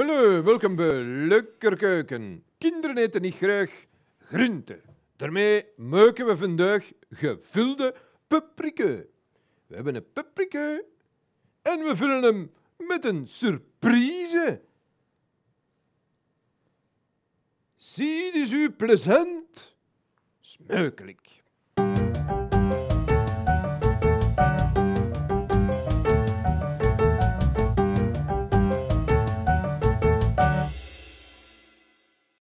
Hallo, welkom bij Lekker Keuken. Kinderen eten niet graag groenten. Daarmee maken we vandaag gevulde paprika. We hebben een paprika en we vullen hem met een surprise. Zie is u plezant, smeukelijk.